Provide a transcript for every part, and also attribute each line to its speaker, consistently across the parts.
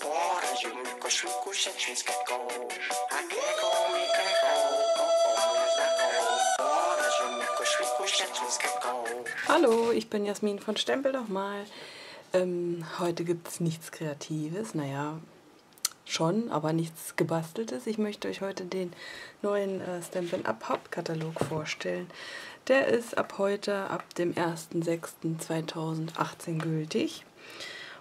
Speaker 1: Bora, Julico, Chuco, Chachins, Cacau. Acaco, e Cacau. Bora, Julico, Chuco, Chachins, Cacau.
Speaker 2: Hallo, ich bin Jasmin von Stempel doch mal. Ähm, heute gibt es nichts Kreatives, naja, schon, aber nichts Gebasteltes. Ich möchte euch heute den neuen äh, Stampin' Up Hauptkatalog vorstellen. Der ist ab heute, ab dem 1.6.2018 gültig.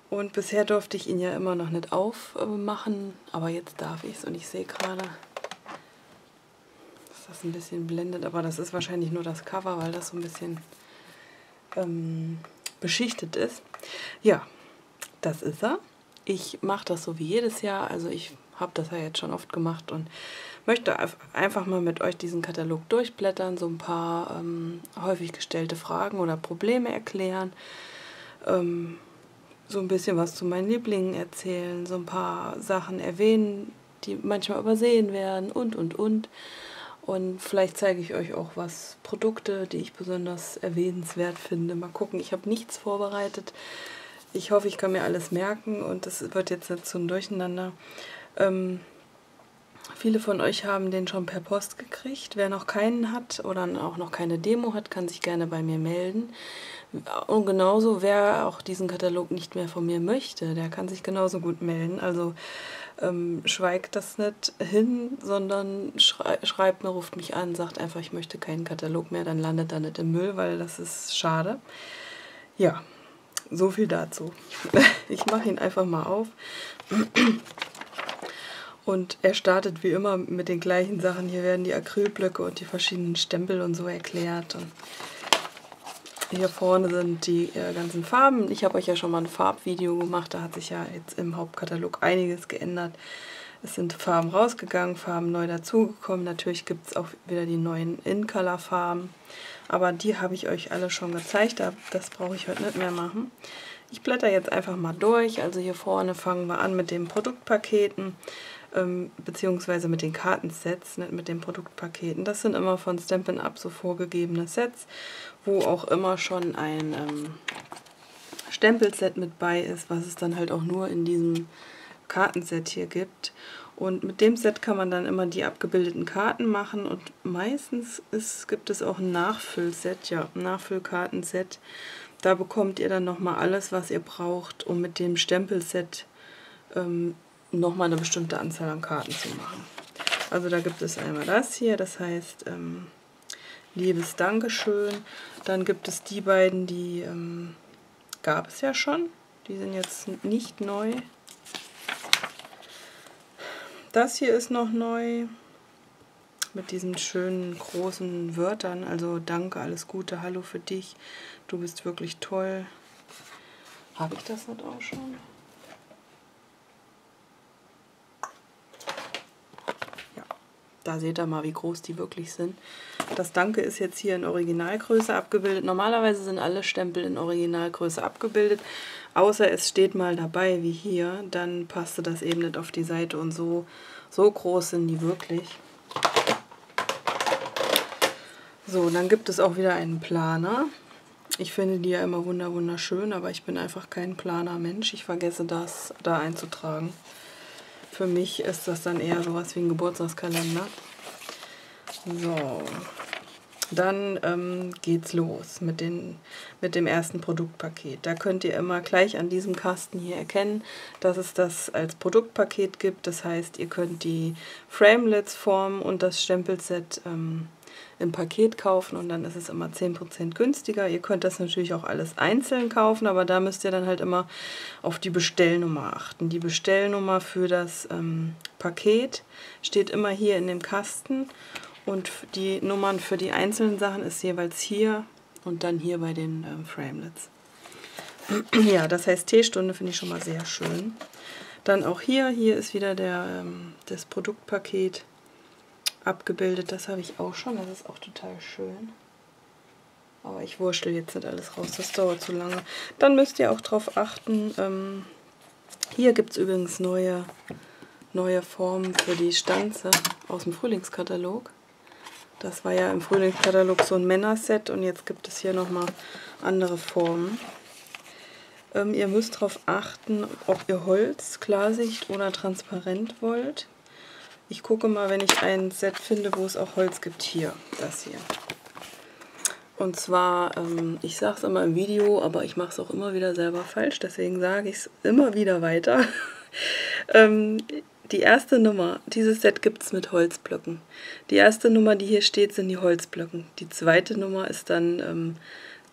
Speaker 2: Und bisher durfte ich ihn ja immer noch nicht aufmachen, aber jetzt darf ich es und ich sehe gerade, dass das ein bisschen blendet, aber das ist wahrscheinlich nur das Cover, weil das so ein bisschen ähm, beschichtet ist. Ja, das ist er. Ich mache das so wie jedes Jahr, also ich habe das ja jetzt schon oft gemacht und möchte einfach mal mit euch diesen Katalog durchblättern, so ein paar ähm, häufig gestellte Fragen oder Probleme erklären, ähm, so ein bisschen was zu meinen Lieblingen erzählen, so ein paar Sachen erwähnen, die manchmal übersehen werden und, und, und. Und vielleicht zeige ich euch auch was Produkte, die ich besonders erwähnenswert finde. Mal gucken, ich habe nichts vorbereitet. Ich hoffe, ich kann mir alles merken und das wird jetzt nicht so ein Durcheinander. Ähm, viele von euch haben den schon per Post gekriegt. Wer noch keinen hat oder auch noch keine Demo hat, kann sich gerne bei mir melden. Und genauso, wer auch diesen Katalog nicht mehr von mir möchte, der kann sich genauso gut melden. Also ähm, schweigt das nicht hin, sondern schrei schreibt mir, ruft mich an, sagt einfach, ich möchte keinen Katalog mehr, dann landet er nicht im Müll, weil das ist schade. Ja, so viel dazu. Ich mache ihn einfach mal auf. Und er startet wie immer mit den gleichen Sachen. Hier werden die Acrylblöcke und die verschiedenen Stempel und so erklärt. Und hier vorne sind die äh, ganzen Farben. Ich habe euch ja schon mal ein Farbvideo gemacht. Da hat sich ja jetzt im Hauptkatalog einiges geändert. Es sind Farben rausgegangen, Farben neu dazugekommen. Natürlich gibt es auch wieder die neuen In-Color-Farben. Aber die habe ich euch alle schon gezeigt. Das brauche ich heute nicht mehr machen. Ich blätter jetzt einfach mal durch. Also hier vorne fangen wir an mit den Produktpaketen ähm, beziehungsweise mit den Kartensets, nicht mit den Produktpaketen. Das sind immer von Stampin' Up so vorgegebene Sets, wo auch immer schon ein ähm, Stempelset mit bei ist, was es dann halt auch nur in diesem Kartenset hier gibt. Und mit dem Set kann man dann immer die abgebildeten Karten machen und meistens ist, gibt es auch ein Nachfüllset, ja, Nachfüllkartenset. Da bekommt ihr dann nochmal alles, was ihr braucht, um mit dem Stempelset ähm, nochmal eine bestimmte Anzahl an Karten zu machen. Also da gibt es einmal das hier, das heißt ähm, Liebes Dankeschön. Dann gibt es die beiden, die ähm, gab es ja schon. Die sind jetzt nicht neu. Das hier ist noch neu mit diesen schönen großen Wörtern. Also danke, alles Gute, hallo für dich, du bist wirklich toll. Habe ich das nicht auch schon? Da seht ihr mal, wie groß die wirklich sind. Das Danke ist jetzt hier in Originalgröße abgebildet. Normalerweise sind alle Stempel in Originalgröße abgebildet, außer es steht mal dabei, wie hier. Dann passte das eben nicht auf die Seite und so, so groß sind die wirklich. So, dann gibt es auch wieder einen Planer. Ich finde die ja immer wunderschön, aber ich bin einfach kein Planer-Mensch. Ich vergesse das da einzutragen. Für mich ist das dann eher sowas wie ein Geburtstagskalender. So, dann ähm, geht's los mit, den, mit dem ersten Produktpaket. Da könnt ihr immer gleich an diesem Kasten hier erkennen, dass es das als Produktpaket gibt. Das heißt, ihr könnt die Framelits formen und das Stempelset ähm, im Paket kaufen und dann ist es immer 10% günstiger. Ihr könnt das natürlich auch alles einzeln kaufen, aber da müsst ihr dann halt immer auf die Bestellnummer achten. Die Bestellnummer für das ähm, Paket steht immer hier in dem Kasten und die Nummern für die einzelnen Sachen ist jeweils hier und dann hier bei den ähm, Framelits. ja, das heißt Teestunde finde ich schon mal sehr schön. Dann auch hier, hier ist wieder der, ähm, das Produktpaket abgebildet. Das habe ich auch schon. Das ist auch total schön. Aber ich wurschtel jetzt nicht alles raus. Das dauert zu lange. Dann müsst ihr auch darauf achten. Ähm, hier gibt es übrigens neue, neue Formen für die Stanze aus dem Frühlingskatalog. Das war ja im Frühlingskatalog so ein Männerset und jetzt gibt es hier nochmal andere Formen. Ähm, ihr müsst darauf achten, ob ihr Holz, Klarsicht oder transparent wollt. Ich gucke mal, wenn ich ein Set finde, wo es auch Holz gibt. Hier, das hier. Und zwar, ähm, ich sage es immer im Video, aber ich mache es auch immer wieder selber falsch, deswegen sage ich es immer wieder weiter. ähm, die erste Nummer, dieses Set gibt es mit Holzblöcken. Die erste Nummer, die hier steht, sind die Holzblöcken. Die zweite Nummer ist dann ähm,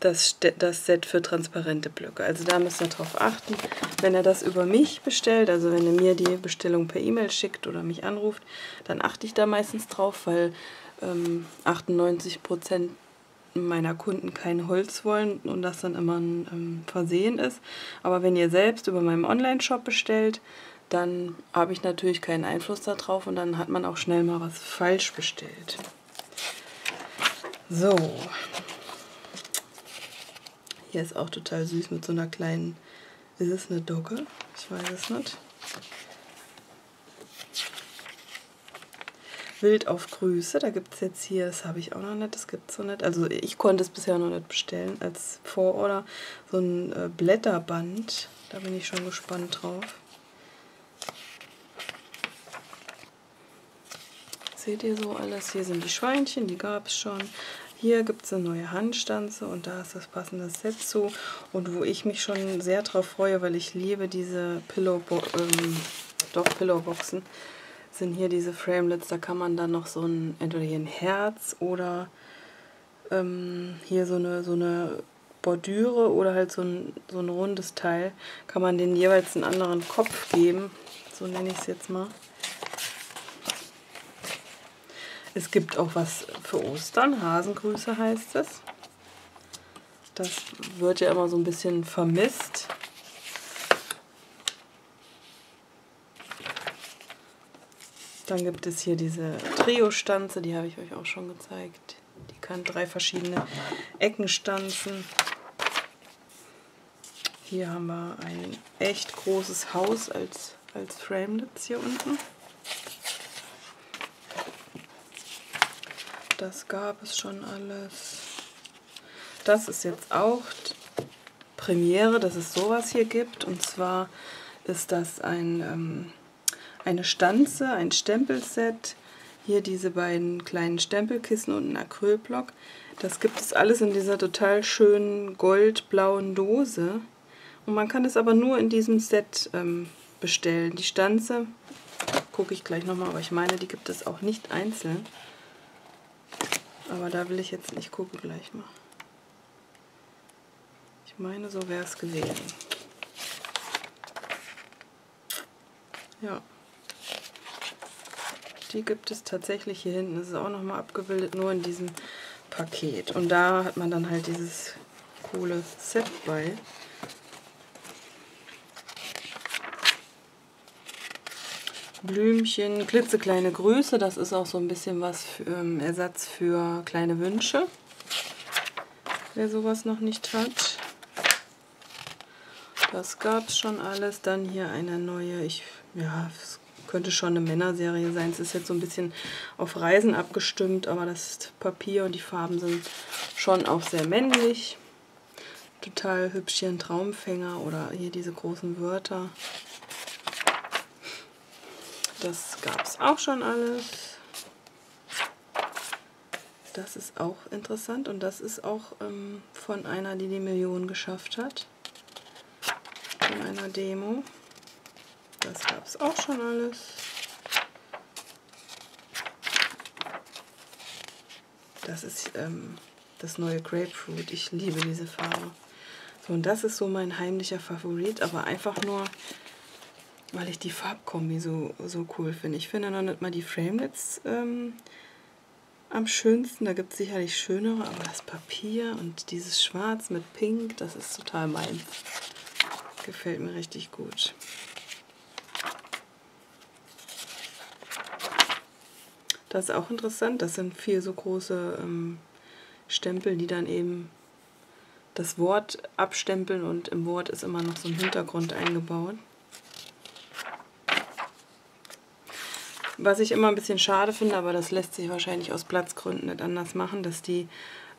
Speaker 2: das, das Set für transparente Blöcke. Also da müsst ihr drauf achten. Wenn ihr das über mich bestellt, also wenn ihr mir die Bestellung per E-Mail schickt oder mich anruft, dann achte ich da meistens drauf, weil ähm, 98% meiner Kunden kein Holz wollen und das dann immer ein ähm, Versehen ist. Aber wenn ihr selbst über meinen Online-Shop bestellt, dann habe ich natürlich keinen Einfluss darauf und dann hat man auch schnell mal was falsch bestellt. So. Hier ist auch total süß mit so einer kleinen, ist es eine Dogge? Ich weiß es nicht. Wild auf Grüße, da gibt es jetzt hier, das habe ich auch noch nicht, das gibt es so nicht. Also ich konnte es bisher noch nicht bestellen als Vororder. So ein äh, Blätterband, da bin ich schon gespannt drauf. Seht ihr so alles? Hier sind die Schweinchen, die gab es schon. Hier gibt es eine neue Handstanze und da ist das passende Set zu. Und wo ich mich schon sehr drauf freue, weil ich liebe diese Pillowbo ähm, Pillowboxen, sind hier diese Framelits. Da kann man dann noch so ein, entweder hier ein Herz oder ähm, hier so eine, so eine Bordüre oder halt so ein, so ein rundes Teil, kann man den jeweils einen anderen Kopf geben. So nenne ich es jetzt mal. Es gibt auch was für Ostern, Hasengrüße heißt es. Das wird ja immer so ein bisschen vermisst. Dann gibt es hier diese Trio-Stanze, die habe ich euch auch schon gezeigt. Die kann drei verschiedene Ecken stanzen. Hier haben wir ein echt großes Haus als, als Framelits hier unten. Das gab es schon alles. Das ist jetzt auch Premiere, dass es sowas hier gibt. Und zwar ist das ein, ähm, eine Stanze, ein Stempelset. Hier diese beiden kleinen Stempelkissen und ein Acrylblock. Das gibt es alles in dieser total schönen goldblauen Dose. Und man kann es aber nur in diesem Set ähm, bestellen. Die Stanze gucke ich gleich nochmal, aber ich meine, die gibt es auch nicht einzeln. Aber da will ich jetzt nicht gucken gleich mal. Ich meine, so wäre es gewesen. Ja. Die gibt es tatsächlich hier hinten. Das ist auch nochmal abgebildet, nur in diesem Paket. Und da hat man dann halt dieses coole Set bei. Blümchen, klitzekleine Größe. Das ist auch so ein bisschen was für, ähm, Ersatz für kleine Wünsche. Wer sowas noch nicht hat. Das gab es schon alles. Dann hier eine neue, ich, ja, es könnte schon eine Männerserie sein. Es ist jetzt so ein bisschen auf Reisen abgestimmt, aber das Papier und die Farben sind schon auch sehr männlich. Total hübsch hier ein Traumfänger oder hier diese großen Wörter. Das gab es auch schon alles. Das ist auch interessant und das ist auch ähm, von einer, die die Million geschafft hat. Von einer Demo. Das gab es auch schon alles. Das ist ähm, das neue Grapefruit. Ich liebe diese Farbe. So, und das ist so mein heimlicher Favorit, aber einfach nur, weil ich die Farbkombi so, so cool finde. Ich finde noch nicht mal die Framelits ähm, am schönsten. Da gibt es sicherlich schönere, aber das Papier und dieses Schwarz mit Pink, das ist total meins. Gefällt mir richtig gut. Das ist auch interessant. Das sind vier so große ähm, Stempel, die dann eben das Wort abstempeln und im Wort ist immer noch so ein Hintergrund eingebaut. Was ich immer ein bisschen schade finde, aber das lässt sich wahrscheinlich aus Platzgründen nicht anders machen, dass die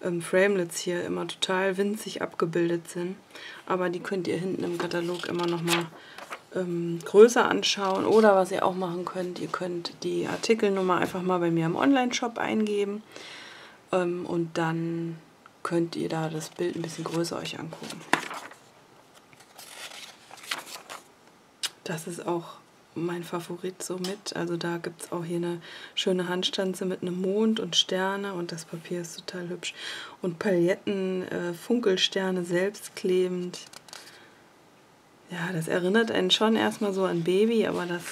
Speaker 2: ähm, Framelits hier immer total winzig abgebildet sind. Aber die könnt ihr hinten im Katalog immer nochmal ähm, größer anschauen. Oder was ihr auch machen könnt, ihr könnt die Artikelnummer einfach mal bei mir im Online-Shop eingeben. Ähm, und dann könnt ihr da das Bild ein bisschen größer euch angucken. Das ist auch mein Favorit so mit. Also da gibt es auch hier eine schöne Handstanze mit einem Mond und Sterne und das Papier ist total hübsch. Und Pailletten, äh, Funkelsterne selbstklebend. Ja, das erinnert einen schon erstmal so an Baby, aber das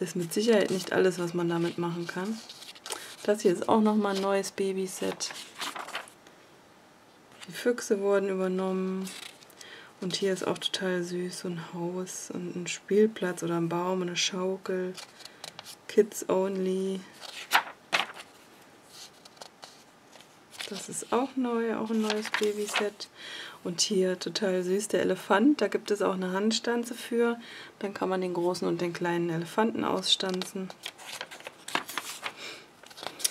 Speaker 2: ist mit Sicherheit nicht alles, was man damit machen kann. Das hier ist auch nochmal ein neues Babyset. Die Füchse wurden übernommen. Und hier ist auch total süß, so ein Haus und ein Spielplatz oder ein Baum, eine Schaukel. Kids only. Das ist auch neu, auch ein neues Babyset. Und hier total süß der Elefant. Da gibt es auch eine Handstanze für. Dann kann man den großen und den kleinen Elefanten ausstanzen.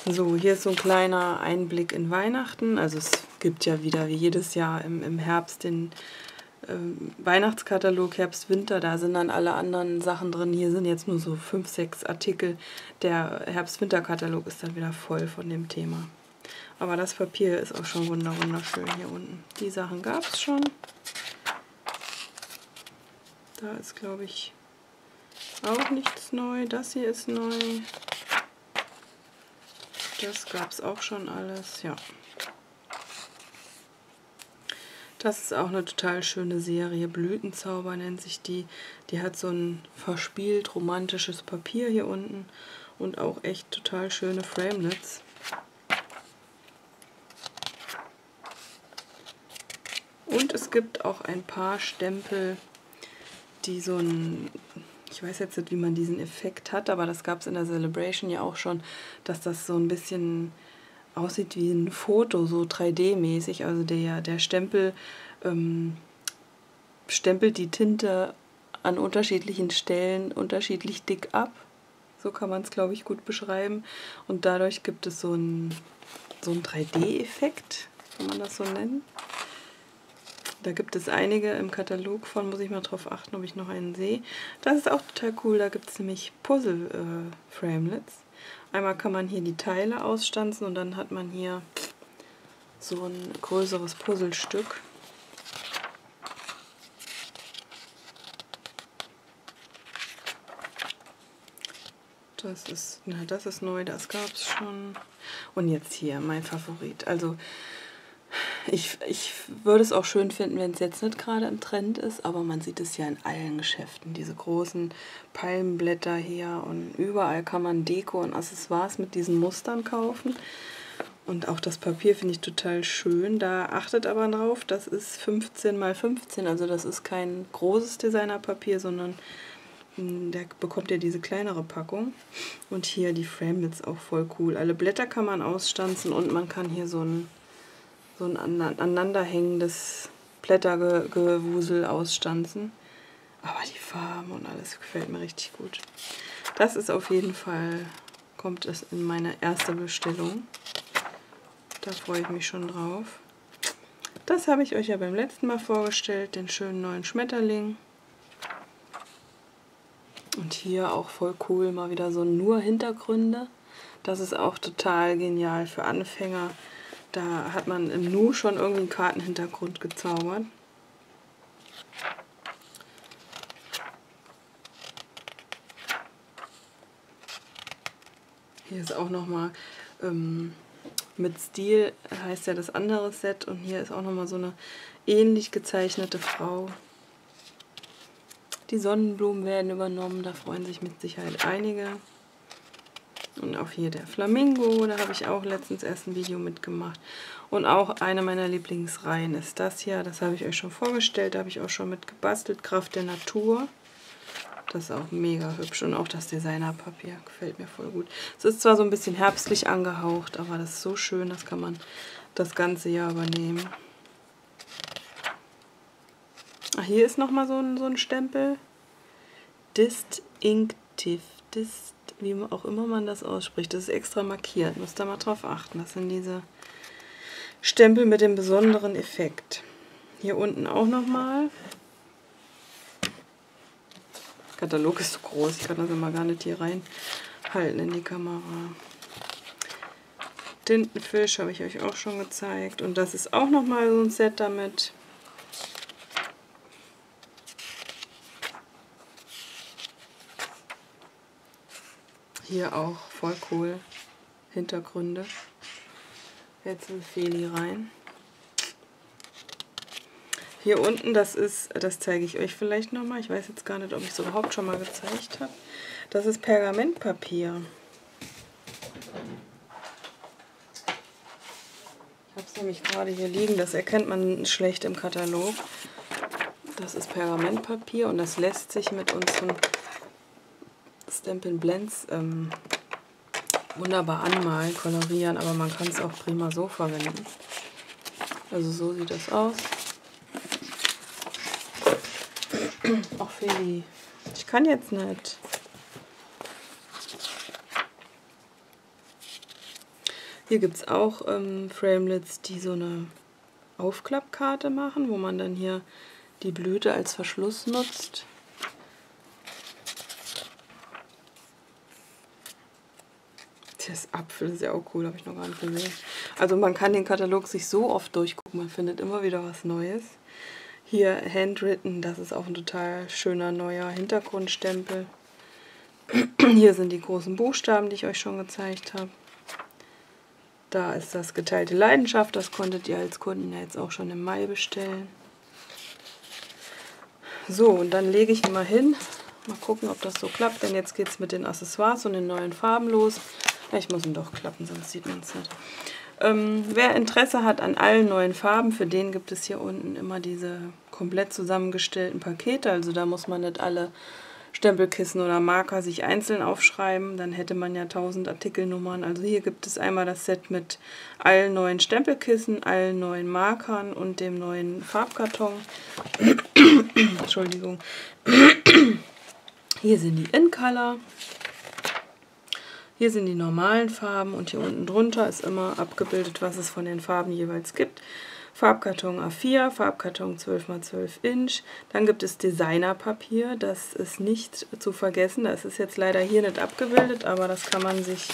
Speaker 2: So, hier ist so ein kleiner Einblick in Weihnachten. Also es gibt ja wieder wie jedes Jahr im, im Herbst den ähm, Weihnachtskatalog Herbst, Winter, da sind dann alle anderen Sachen drin. Hier sind jetzt nur so fünf, sechs Artikel. Der Herbst-Winter-Katalog ist dann wieder voll von dem Thema. Aber das Papier ist auch schon wunderschön hier unten. Die Sachen gab es schon. Da ist, glaube ich, auch nichts neu. Das hier ist neu. Das gab es auch schon alles, ja. Das ist auch eine total schöne Serie. Blütenzauber nennt sich die. Die hat so ein verspielt romantisches Papier hier unten und auch echt total schöne Framelits. Und es gibt auch ein paar Stempel, die so ein, ich weiß jetzt nicht, wie man diesen Effekt hat, aber das gab es in der Celebration ja auch schon, dass das so ein bisschen aussieht wie ein Foto, so 3D-mäßig. Also der, der Stempel ähm, stempelt die Tinte an unterschiedlichen Stellen unterschiedlich dick ab. So kann man es, glaube ich, gut beschreiben. Und dadurch gibt es so einen so 3D-Effekt, kann man das so nennen. Da gibt es einige im Katalog von, muss ich mal drauf achten, ob ich noch einen sehe. Das ist auch total cool, da gibt es nämlich Puzzle-Framelits. Äh, Einmal kann man hier die Teile ausstanzen und dann hat man hier so ein größeres Puzzlestück. Das ist, na, das ist neu, das gab es schon. Und jetzt hier mein Favorit. Also ich, ich würde es auch schön finden, wenn es jetzt nicht gerade im Trend ist, aber man sieht es ja in allen Geschäften. Diese großen Palmenblätter hier und überall kann man Deko und Accessoires mit diesen Mustern kaufen. Und auch das Papier finde ich total schön. Da achtet aber drauf, das ist 15 x 15, also das ist kein großes Designerpapier, sondern hm, der bekommt ja diese kleinere Packung. Und hier die Framelits auch voll cool. Alle Blätter kann man ausstanzen und man kann hier so ein so ein aneinanderhängendes Blättergewusel ausstanzen. Aber die Farben und alles gefällt mir richtig gut. Das ist auf jeden Fall, kommt es in meine erste Bestellung. Da freue ich mich schon drauf. Das habe ich euch ja beim letzten Mal vorgestellt, den schönen neuen Schmetterling. Und hier auch voll cool, mal wieder so nur Hintergründe. Das ist auch total genial für Anfänger. Da hat man im Nu schon irgendwie einen Kartenhintergrund gezaubert. Hier ist auch nochmal ähm, mit Stil, heißt ja das andere Set. Und hier ist auch nochmal so eine ähnlich gezeichnete Frau. Die Sonnenblumen werden übernommen, da freuen sich mit Sicherheit einige. Und auch hier der Flamingo, da habe ich auch letztens erst ein Video mitgemacht. Und auch eine meiner Lieblingsreihen ist das hier. Das habe ich euch schon vorgestellt, da habe ich auch schon mit gebastelt. Kraft der Natur. Das ist auch mega hübsch. Und auch das Designerpapier gefällt mir voll gut. Es ist zwar so ein bisschen herbstlich angehaucht, aber das ist so schön, das kann man das ganze Jahr übernehmen. Ach, hier ist nochmal so ein, so ein Stempel. Distinctive. Dist wie auch immer man das ausspricht. Das ist extra markiert. Müsst ihr mal drauf achten. Das sind diese Stempel mit dem besonderen Effekt. Hier unten auch nochmal. Katalog ist so groß, ich kann das immer gar nicht hier reinhalten in die Kamera. Tintenfisch habe ich euch auch schon gezeigt. Und das ist auch nochmal so ein Set damit. Hier auch voll cool. Hintergründe. Jetzt ein Feli rein. Hier unten, das ist, das zeige ich euch vielleicht nochmal. Ich weiß jetzt gar nicht, ob ich es überhaupt schon mal gezeigt habe. Das ist Pergamentpapier. Ich habe es nämlich gerade hier liegen. Das erkennt man schlecht im Katalog. Das ist Pergamentpapier und das lässt sich mit unseren Stampin' Blends ähm, wunderbar anmalen, kolorieren, aber man kann es auch prima so verwenden. Also so sieht das aus. Ach Feli, ich kann jetzt nicht. Hier gibt es auch ähm, Framelits, die so eine Aufklappkarte machen, wo man dann hier die Blüte als Verschluss nutzt. Das Apfel ist ja auch cool, habe ich noch gar nicht gesehen. Also man kann den Katalog sich so oft durchgucken, man findet immer wieder was Neues. Hier Handwritten, das ist auch ein total schöner neuer Hintergrundstempel. Hier sind die großen Buchstaben, die ich euch schon gezeigt habe. Da ist das geteilte Leidenschaft, das konntet ihr als Kunden jetzt auch schon im Mai bestellen. So, und dann lege ich mal hin. Mal gucken, ob das so klappt, denn jetzt geht es mit den Accessoires und den neuen Farben los. Ich muss ihn doch klappen, sonst sieht man es nicht. Ähm, wer Interesse hat an allen neuen Farben, für den gibt es hier unten immer diese komplett zusammengestellten Pakete. Also da muss man nicht alle Stempelkissen oder Marker sich einzeln aufschreiben. Dann hätte man ja 1000 Artikelnummern. Also hier gibt es einmal das Set mit allen neuen Stempelkissen, allen neuen Markern und dem neuen Farbkarton. Entschuldigung. Hier sind die In-Color. Hier sind die normalen Farben und hier unten drunter ist immer abgebildet, was es von den Farben jeweils gibt. Farbkarton A4, Farbkarton 12x12 Inch. Dann gibt es Designerpapier, das ist nicht zu vergessen. Das ist jetzt leider hier nicht abgebildet, aber das kann man sich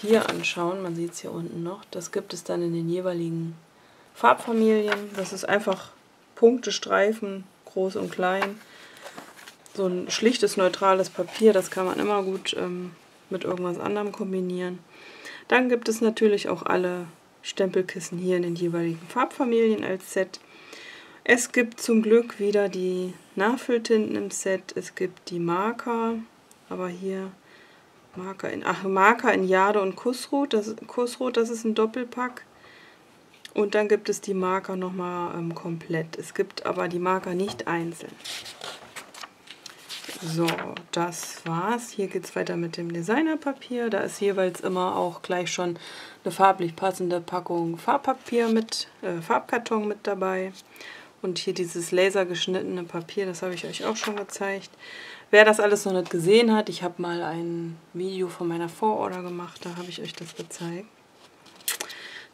Speaker 2: hier anschauen. Man sieht es hier unten noch. Das gibt es dann in den jeweiligen Farbfamilien. Das ist einfach Punkte, Streifen, groß und klein. So ein schlichtes, neutrales Papier, das kann man immer gut ähm, mit irgendwas anderem kombinieren. Dann gibt es natürlich auch alle Stempelkissen hier in den jeweiligen Farbfamilien als Set. Es gibt zum Glück wieder die Nachfülltinten im Set. Es gibt die Marker, aber hier Marker in, ach, Marker in Jade und Kussrot. Das, Kussrot, das ist ein Doppelpack. Und dann gibt es die Marker nochmal ähm, komplett. Es gibt aber die Marker nicht einzeln. So, das war's. Hier geht es weiter mit dem Designerpapier. Da ist jeweils immer auch gleich schon eine farblich passende Packung Farbpapier mit, äh, Farbkarton mit dabei. Und hier dieses lasergeschnittene Papier, das habe ich euch auch schon gezeigt. Wer das alles noch nicht gesehen hat, ich habe mal ein Video von meiner Vororder gemacht, da habe ich euch das gezeigt.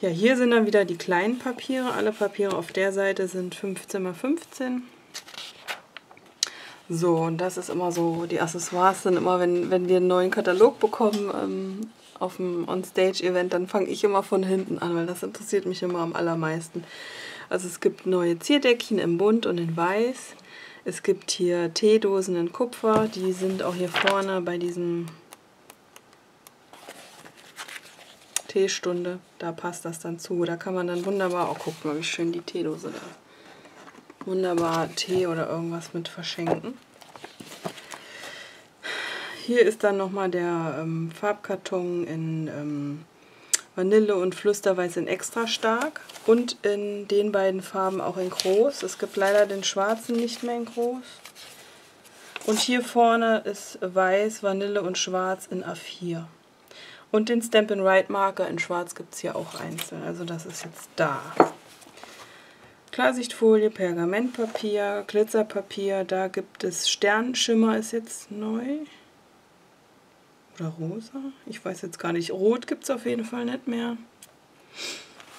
Speaker 2: Ja, hier sind dann wieder die kleinen Papiere. Alle Papiere auf der Seite sind 15 x 15 so, und das ist immer so, die Accessoires sind immer, wenn, wenn wir einen neuen Katalog bekommen ähm, auf dem On-Stage-Event, dann fange ich immer von hinten an, weil das interessiert mich immer am allermeisten. Also es gibt neue Zierdeckchen in Bunt und in Weiß. Es gibt hier Teedosen in Kupfer, die sind auch hier vorne bei diesem Teestunde. Da passt das dann zu. Da kann man dann wunderbar auch gucken, wie schön die Teedose da ist wunderbar Tee oder irgendwas mit verschenken. Hier ist dann nochmal der ähm, Farbkarton in ähm, Vanille und Flüsterweiß in extra stark und in den beiden Farben auch in groß. Es gibt leider den schwarzen nicht mehr in groß. Und hier vorne ist weiß, Vanille und schwarz in A4. Und den Stampin' Right Marker in schwarz gibt es hier auch einzeln. Also das ist jetzt da. Klarsichtfolie, Pergamentpapier, Glitzerpapier, da gibt es Sternschimmer, ist jetzt neu. Oder rosa? Ich weiß jetzt gar nicht. Rot gibt es auf jeden Fall nicht mehr.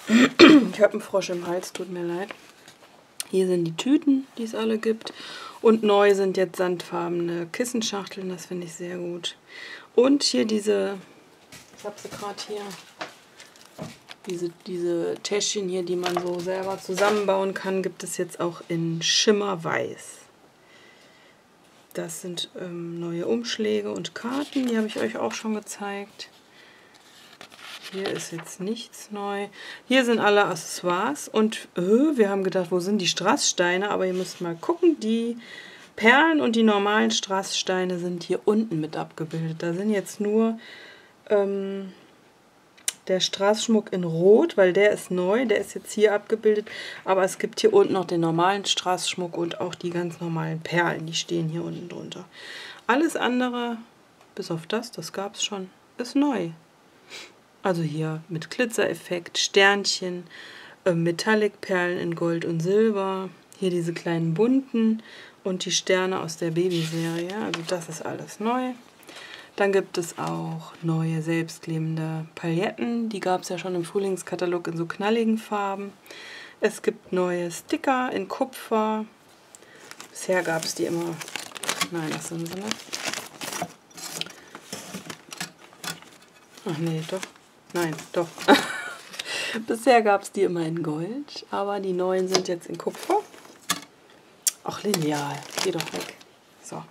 Speaker 2: Ich habe einen Frosch im Hals, tut mir leid. Hier sind die Tüten, die es alle gibt. Und neu sind jetzt sandfarbene Kissenschachteln, das finde ich sehr gut. Und hier diese, ich habe sie gerade hier, diese, diese Täschchen hier, die man so selber zusammenbauen kann, gibt es jetzt auch in Schimmerweiß. Das sind ähm, neue Umschläge und Karten, die habe ich euch auch schon gezeigt. Hier ist jetzt nichts neu. Hier sind alle Accessoires und äh, wir haben gedacht, wo sind die Strasssteine? Aber ihr müsst mal gucken, die Perlen und die normalen Strasssteine sind hier unten mit abgebildet. Da sind jetzt nur ähm, der Straßschmuck in Rot, weil der ist neu, der ist jetzt hier abgebildet. Aber es gibt hier unten noch den normalen Straßschmuck und auch die ganz normalen Perlen, die stehen hier unten drunter. Alles andere, bis auf das, das gab es schon, ist neu. Also hier mit Glitzereffekt, Sternchen, äh, Metallic-Perlen in Gold und Silber. Hier diese kleinen bunten und die Sterne aus der Babyserie. Also das ist alles neu. Dann gibt es auch neue selbstklebende Pailletten. Die gab es ja schon im Frühlingskatalog in so knalligen Farben. Es gibt neue Sticker in Kupfer. Bisher gab es die immer... Nein, das sind sie nicht. Ach nee, doch. Nein, doch. Bisher gab es die immer in Gold, aber die neuen sind jetzt in Kupfer. Ach, Lineal. Geh doch weg. So.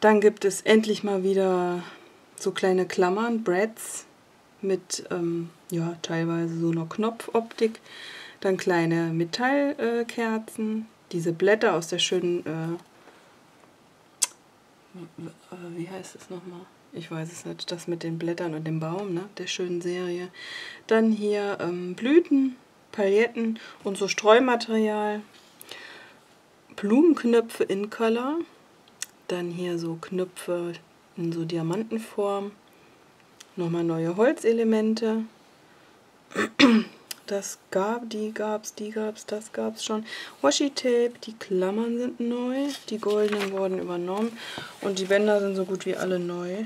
Speaker 2: Dann gibt es endlich mal wieder so kleine Klammern, Brads mit ähm, ja, teilweise so einer Knopfoptik. Dann kleine Metallkerzen, äh, diese Blätter aus der schönen, äh, wie heißt es nochmal? ich weiß es nicht, das mit den Blättern und dem Baum, ne, der schönen Serie. Dann hier ähm, Blüten, Pailletten und so Streumaterial. Blumenknöpfe in Color. Dann hier so Knöpfe in so Diamantenform. Nochmal neue Holzelemente. Das gab, die gab's, die gab's, das gab's schon. Washi-Tape, die Klammern sind neu, die goldenen wurden übernommen und die Bänder sind so gut wie alle neu.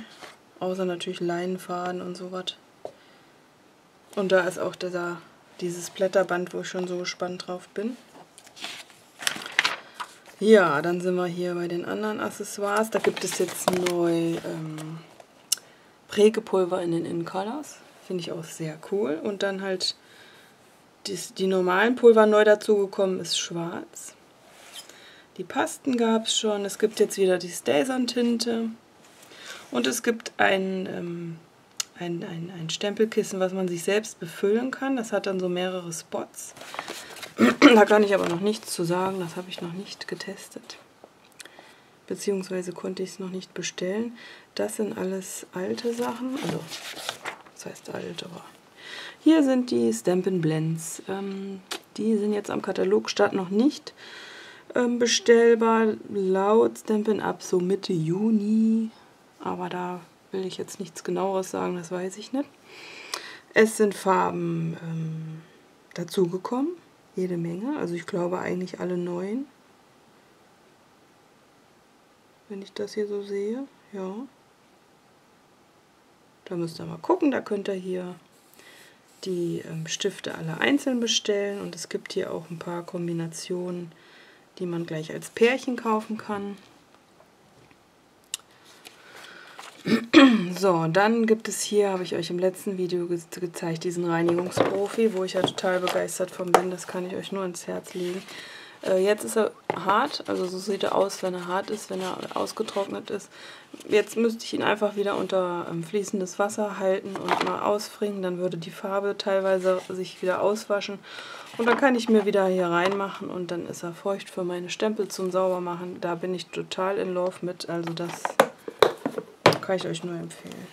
Speaker 2: Außer natürlich Leinenfaden und sowas. Und da ist auch dieser, dieses Blätterband, wo ich schon so gespannt drauf bin. Ja, dann sind wir hier bei den anderen Accessoires. Da gibt es jetzt neu ähm, Prägepulver in den In Colors. Finde ich auch sehr cool. Und dann halt die, die normalen Pulver neu dazugekommen ist schwarz. Die Pasten gab es schon. Es gibt jetzt wieder die Stayson-Tinte. Und es gibt ein, ähm, ein, ein, ein Stempelkissen, was man sich selbst befüllen kann. Das hat dann so mehrere Spots. da kann ich aber noch nichts zu sagen. Das habe ich noch nicht getestet. Beziehungsweise konnte ich es noch nicht bestellen. Das sind alles alte Sachen. Also, das heißt alt, aber hier sind die Stampin' Blends. Ähm, die sind jetzt am Katalogstart noch nicht ähm, bestellbar. Laut Stampin' Up so Mitte Juni. Aber da will ich jetzt nichts genaueres sagen, das weiß ich nicht. Es sind Farben ähm, dazugekommen. Jede Menge. Also ich glaube eigentlich alle neun. Wenn ich das hier so sehe. Ja. Da müsst ihr mal gucken. Da könnt ihr hier die ähm, Stifte alle einzeln bestellen und es gibt hier auch ein paar Kombinationen, die man gleich als Pärchen kaufen kann. So, dann gibt es hier, habe ich euch im letzten Video ge gezeigt, diesen Reinigungsprofi, wo ich ja total begeistert von bin. Das kann ich euch nur ins Herz legen. Äh, jetzt ist er hart, also so sieht er aus, wenn er hart ist, wenn er ausgetrocknet ist. Jetzt müsste ich ihn einfach wieder unter ähm, fließendes Wasser halten und mal ausfringen. Dann würde die Farbe teilweise sich wieder auswaschen. Und dann kann ich mir wieder hier reinmachen und dann ist er feucht für meine Stempel zum Saubermachen. Da bin ich total in Love mit, also das kann ich euch nur empfehlen.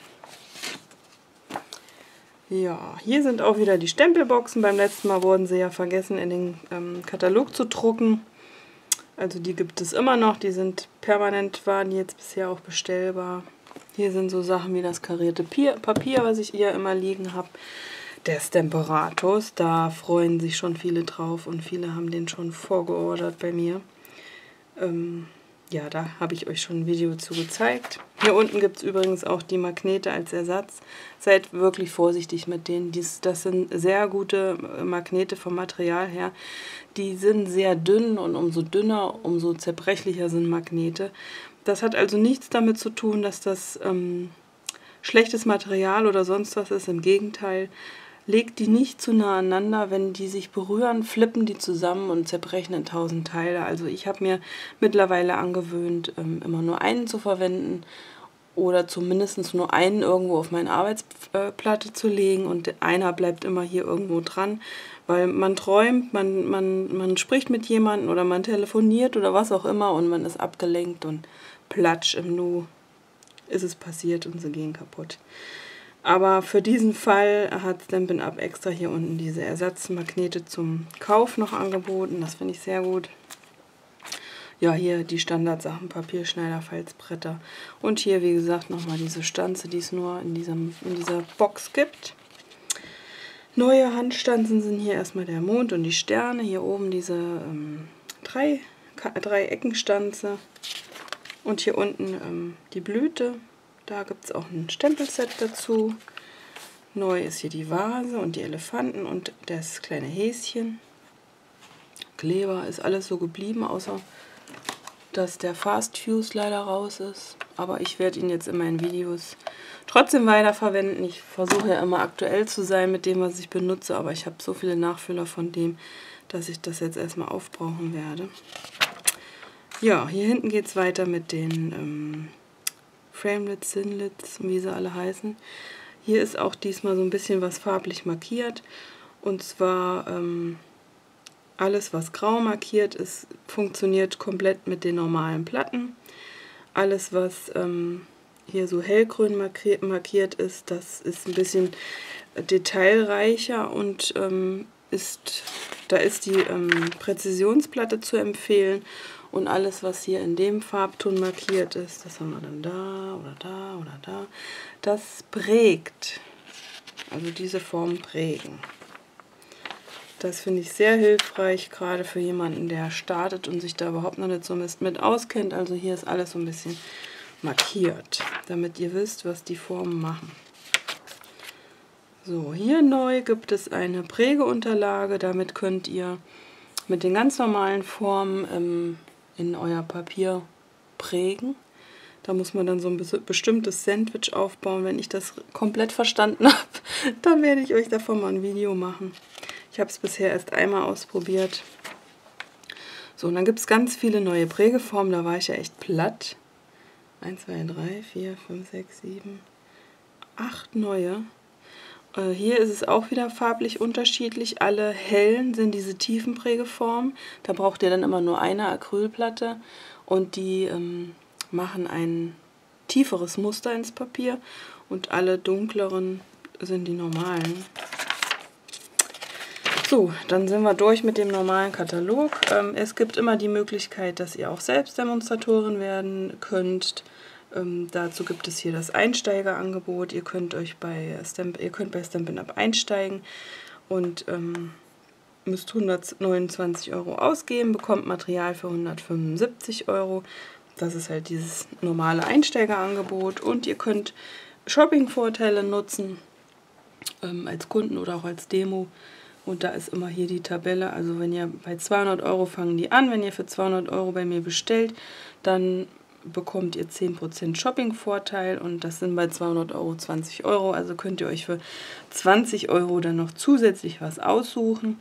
Speaker 2: Ja, hier sind auch wieder die Stempelboxen. Beim letzten Mal wurden sie ja vergessen in den ähm, Katalog zu drucken. Also die gibt es immer noch. Die sind permanent, waren jetzt bisher auch bestellbar. Hier sind so Sachen wie das karierte Papier, was ich hier immer liegen habe. Der Stemperatus, da freuen sich schon viele drauf und viele haben den schon vorgeordert bei mir. Ähm, ja, da habe ich euch schon ein Video zu gezeigt. Hier unten gibt es übrigens auch die Magnete als Ersatz. Seid wirklich vorsichtig mit denen. Dies, das sind sehr gute Magnete vom Material her. Die sind sehr dünn und umso dünner, umso zerbrechlicher sind Magnete. Das hat also nichts damit zu tun, dass das ähm, schlechtes Material oder sonst was ist. Im Gegenteil, legt die nicht zu nah aneinander. Wenn die sich berühren, flippen die zusammen und zerbrechen in tausend Teile. Also ich habe mir mittlerweile angewöhnt, ähm, immer nur einen zu verwenden oder zumindest nur einen irgendwo auf meine Arbeitsplatte zu legen und einer bleibt immer hier irgendwo dran, weil man träumt, man, man, man spricht mit jemandem oder man telefoniert oder was auch immer und man ist abgelenkt und platsch im Nu ist es passiert und sie gehen kaputt. Aber für diesen Fall hat Stampin' Up extra hier unten diese Ersatzmagnete zum Kauf noch angeboten. Das finde ich sehr gut. Ja, hier die Standardsachen, Papierschneider, Falzbretter. Und hier, wie gesagt, nochmal diese Stanze, die es nur in, diesem, in dieser Box gibt. Neue Handstanzen sind hier erstmal der Mond und die Sterne. Hier oben diese ähm, drei, drei Eckenstanze. Und hier unten ähm, die Blüte. Da gibt es auch ein Stempelset dazu. Neu ist hier die Vase und die Elefanten und das kleine Häschen. Kleber ist alles so geblieben, außer dass der Fast Fuse leider raus ist. Aber ich werde ihn jetzt in meinen Videos trotzdem weiterverwenden. Ich versuche ja immer aktuell zu sein mit dem, was ich benutze, aber ich habe so viele Nachfüller von dem, dass ich das jetzt erstmal aufbrauchen werde. Ja, hier hinten geht es weiter mit den ähm, Framelits, Sinlits, wie sie alle heißen. Hier ist auch diesmal so ein bisschen was farblich markiert. Und zwar ähm, alles, was grau markiert ist, funktioniert komplett mit den normalen Platten. Alles, was ähm, hier so hellgrün markiert ist, das ist ein bisschen detailreicher und ähm, ist, da ist die ähm, Präzisionsplatte zu empfehlen und alles, was hier in dem Farbton markiert ist, das haben wir dann da oder da oder da, das prägt. Also diese Formen prägen. Das finde ich sehr hilfreich, gerade für jemanden, der startet und sich da überhaupt noch nicht so mit auskennt. Also hier ist alles so ein bisschen markiert, damit ihr wisst, was die Formen machen. So, hier neu gibt es eine Prägeunterlage. Damit könnt ihr mit den ganz normalen Formen ähm, in euer Papier prägen. Da muss man dann so ein bestimmtes Sandwich aufbauen. Wenn ich das komplett verstanden habe, dann werde ich euch davon mal ein Video machen. Ich habe es bisher erst einmal ausprobiert. So, und dann gibt es ganz viele neue Prägeformen. Da war ich ja echt platt. 1, 2, 3, 4, 5, 6, 7, 8 neue. Äh, hier ist es auch wieder farblich unterschiedlich. Alle hellen sind diese Tiefenprägeformen. Da braucht ihr dann immer nur eine Acrylplatte und die ähm, machen ein tieferes Muster ins Papier und alle dunkleren sind die normalen. So, dann sind wir durch mit dem normalen Katalog. Ähm, es gibt immer die Möglichkeit, dass ihr auch selbst Demonstratorin werden könnt. Ähm, dazu gibt es hier das Einsteigerangebot. Ihr könnt euch bei Stamp, ihr könnt bei Stampin' Up einsteigen und ähm, müsst 129 Euro ausgeben, bekommt Material für 175 Euro. Das ist halt dieses normale Einsteigerangebot und ihr könnt Shopping-Vorteile nutzen ähm, als Kunden oder auch als Demo. Und da ist immer hier die Tabelle. Also wenn ihr bei 200 Euro fangen die an, wenn ihr für 200 Euro bei mir bestellt, dann bekommt ihr 10% Shopping-Vorteil und das sind bei 200 Euro 20 Euro. Also könnt ihr euch für 20 Euro dann noch zusätzlich was aussuchen.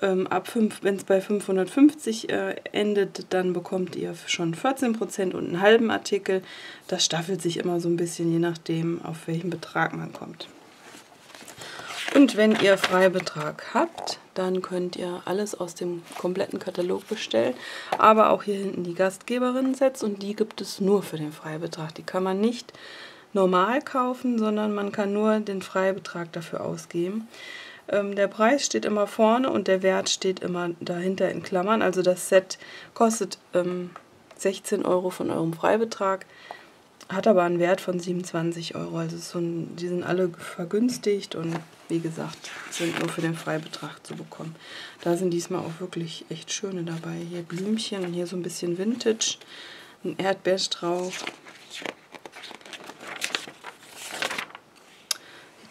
Speaker 2: Ähm, ab wenn es bei 550 äh, endet, dann bekommt ihr schon 14% und einen halben Artikel. Das staffelt sich immer so ein bisschen, je nachdem, auf welchen Betrag man kommt. Und wenn ihr Freibetrag habt, dann könnt ihr alles aus dem kompletten Katalog bestellen. Aber auch hier hinten die Gastgeberinnen-Sets und die gibt es nur für den Freibetrag. Die kann man nicht normal kaufen, sondern man kann nur den Freibetrag dafür ausgeben. Ähm, der Preis steht immer vorne und der Wert steht immer dahinter in Klammern. Also das Set kostet ähm, 16 Euro von eurem Freibetrag hat aber einen Wert von 27 Euro. Also so ein, die sind alle vergünstigt und wie gesagt, sind nur für den Freibetrag zu bekommen. Da sind diesmal auch wirklich echt schöne dabei. Hier Blümchen und hier so ein bisschen Vintage. Ein Erdbeerstrauch.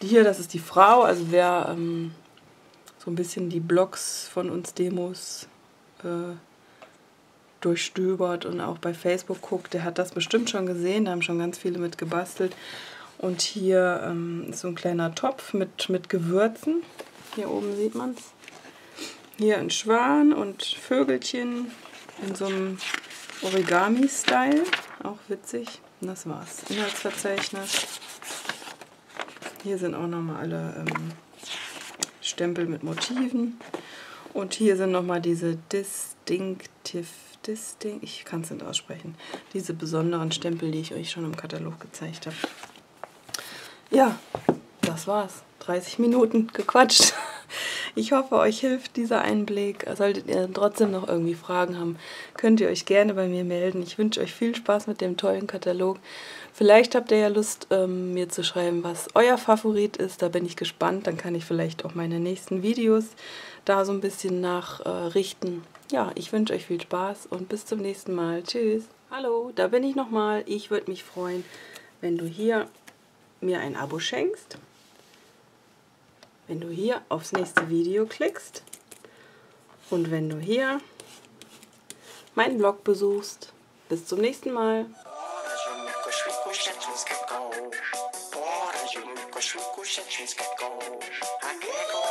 Speaker 2: Die hier, das ist die Frau. Also wer ähm, so ein bisschen die Blogs von uns Demos äh, durchstöbert und auch bei Facebook guckt, der hat das bestimmt schon gesehen. Da haben schon ganz viele mit gebastelt. Und hier ähm, ist so ein kleiner Topf mit, mit Gewürzen. Hier oben sieht man es. Hier ein Schwan und Vögelchen in so einem Origami-Style. Auch witzig. Und das war's. Inhaltsverzeichnis. Hier sind auch nochmal alle ähm, Stempel mit Motiven. Und hier sind nochmal diese Distinctive, Distinct, ich kann es nicht aussprechen, diese besonderen Stempel, die ich euch schon im Katalog gezeigt habe. Ja, das war's. 30 Minuten gequatscht. Ich hoffe, euch hilft dieser Einblick. Solltet ihr trotzdem noch irgendwie Fragen haben, könnt ihr euch gerne bei mir melden. Ich wünsche euch viel Spaß mit dem tollen Katalog. Vielleicht habt ihr ja Lust, ähm, mir zu schreiben, was euer Favorit ist. Da bin ich gespannt. Dann kann ich vielleicht auch meine nächsten Videos da so ein bisschen nachrichten. Äh, ja, ich wünsche euch viel Spaß und bis zum nächsten Mal. Tschüss. Hallo, da bin ich nochmal. Ich würde mich freuen, wenn du hier mir ein Abo schenkst wenn du hier aufs nächste Video klickst und wenn du hier meinen Blog besuchst. Bis zum nächsten Mal. Go.